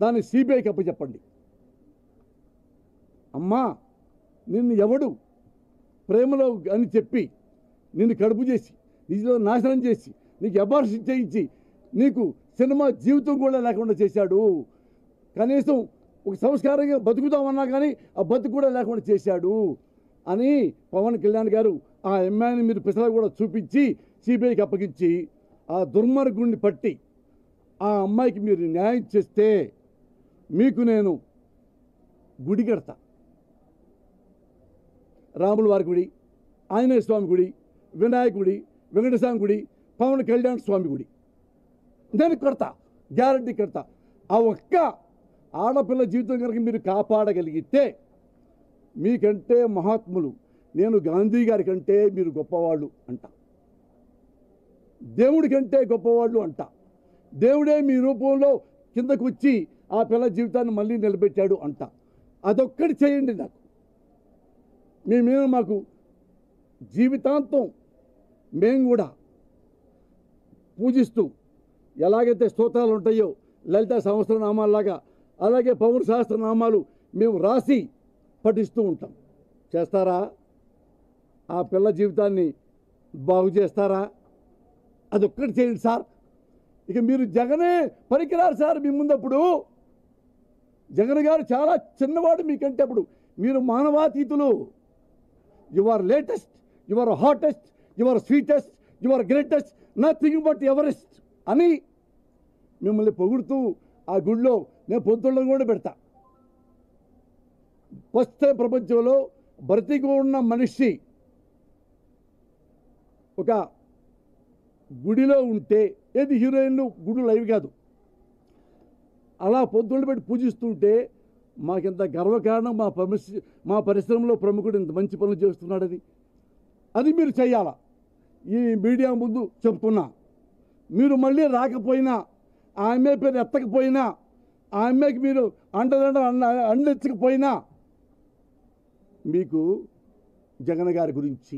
దాన్ని సిబిఐకి అప్పచెప్పండి అమ్మా నిన్ను ఎవడు ప్రేమలో అని చెప్పి నిన్ను కడుపు చేసి నీలో నాశనం చేసి నీకు అబార్షన్ చేయించి నీకు సినిమా జీవితం కూడా లేకుండా చేశాడు. కనీసం ఒక సంస్కారంగా బతుకుతామన్నా కానీ ఆ బతుకు కూడా లేకుండా చేశాడు అని పవన్ కళ్యాణ్ గారు ఆ అమ్మాయిని మీరు పిసల కూడా చూపించి సిబిఐకి అప్పగించి ఆ దుర్మార్గుడిని పట్టి ఆ అమ్మాయికి మీరు న్యాయం చేస్తే మీకు నేను గుడి కడతా. రాముల వారి గుడి ఆంజనేయ స్వామి గుడి వినాయకుడి వెంకటస్వామి గుడి పవన్ కళ్యాణ్ స్వామి గుడి. నేను కడతా గ్యారంటీ కడతా. ఆ ఒక్క ఆడపిల్ల జీవితం కనుక మీరు కాపాడగలిగితే మీకంటే మహాత్ములు నేను గాంధీ గారి కంటే మీరు గొప్పవాళ్ళు అంట. దేవుడి కంటే గొప్పవాళ్ళు అంట. దేవుడే మీ రూపంలో కిందకు వచ్చి ఆ పిల్ల జీవితాన్ని మళ్ళీ నిలబెట్టాడు అంట. అదొక్కటి చేయండి నాకు. మీ మీద మాకు జీవితాంతం మేము కూడా పూజిస్తూ ఎలాగైతే స్తోత్రాలు ఉంటాయో లలిత సహస్రనామాల్లాగా అలాగే పౌర సహస్రనామాలు మేము రాసి పఠిస్తూ ఉంటాం. చేస్తారా? ఆ పిల్ల జీవితాన్ని బాగు చేస్తారా? అదొక్కటి చేయండి సార్. ఇక మీరు జగనే పనికిరారు సార్ మీ ముందప్పుడు. జగన్ గారు చాలా చిన్నవాడు మీకంటే అప్పుడు. మీరు మానవాతీతులు. You are latest you are hottest your sweetest your greatest nothing but Everest అని మిమ్మల్ని పొగుడుతూ ఆ గుడిలో నేను పొద్దుళ్ళని కూడా పెడతా. వస్తే ప్రపంచంలో బ్రతికి ఉన్న మనిషి ఒక గుడిలో ఉంటే ఏది హీరోయిన్లు గుడి లైవ్ కాదు. అలా పొద్దున్న పెట్టి పూజిస్తుంటే మాకింత గర్వకారణం మా పరిశ్ర మా పరిశ్రమలో ప్రముఖుడు ఇంత మంచి పనులు చేస్తున్నాడని అది మీరు చేయాల ఈ మీడియా ముందు చెప్తున్నా. మీరు మళ్ళీ రాకపోయినా ఆ అమ్మాయి పేరు ఎత్తకపోయినా ఆ అమ్మాయికి మీరు అండదండ అండెచ్చకపోయినా మీకు జగన్ గారి గురించి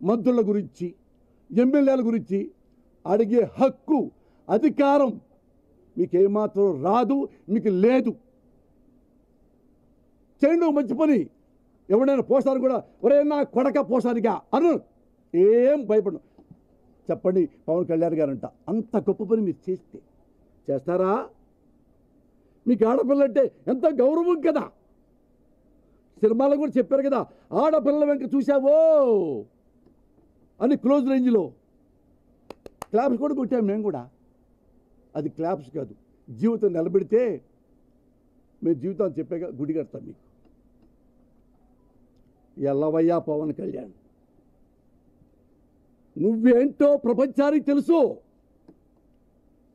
మంత్రుల గురించి ఎమ్మెల్యేల గురించి అడిగే హక్కు అధికారం మీకు ఏమాత్రం రాదు మీకు లేదు. చేయండి మంచి పని. ఎవడైనా పోస్తారు కూడా ఒరే నా కొడక పోసారిగా అను. ఏం భయపడు చెప్పండి పవన్ కళ్యాణ్ గారంట అంత గొప్ప పని మీరు చేస్తే చేస్తారా? మీకు ఆడపిల్లంటే ఎంత గౌరవం కదా! సినిమాలో కూడా చెప్పారు కదా ఆడపిల్ల వెంక చూసావో అని క్లోజ్ రేంజ్లో. క్లాప్స్ కూడా కొట్టాం మేము కూడా. అది క్లాప్స్ కాదు. జీవితం నిలబెడితే మేము జీవితాన్ని చెప్పాక గుడి కడతాం మీకు. ఎల్లవయ్యా పవన్ కళ్యాణ్. నువ్వేంటో ప్రపంచానికి తెలుసు.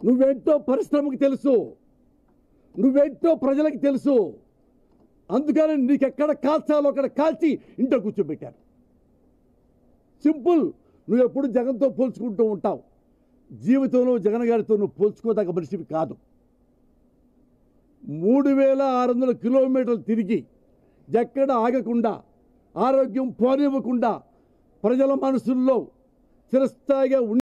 నువ్వేంటో పరిశ్రమకి తెలుసు. నువ్వేంటో ప్రజలకు తెలుసు. అందుకని నీకెక్కడ కాల్చాలో అక్కడ కాల్చి ఇంట్లో కూర్చోబెట్టారు. సింపుల్. నువ్వు ఎప్పుడు జగన్తో పోల్చుకుంటూ ఉంటావు. జీవితంలో జగన్ గారితో నువ్వు పోల్చుకోదగ్గ మనిషివి కాదు. మూడు వేల ఆరు వందల కిలోమీటర్లు తిరిగి ఎక్కడ ఆగకుండా ఆరోగ్యం పోనివ్వకుండా ప్రజల మనసుల్లో చిరస్థాయిగా ఉండి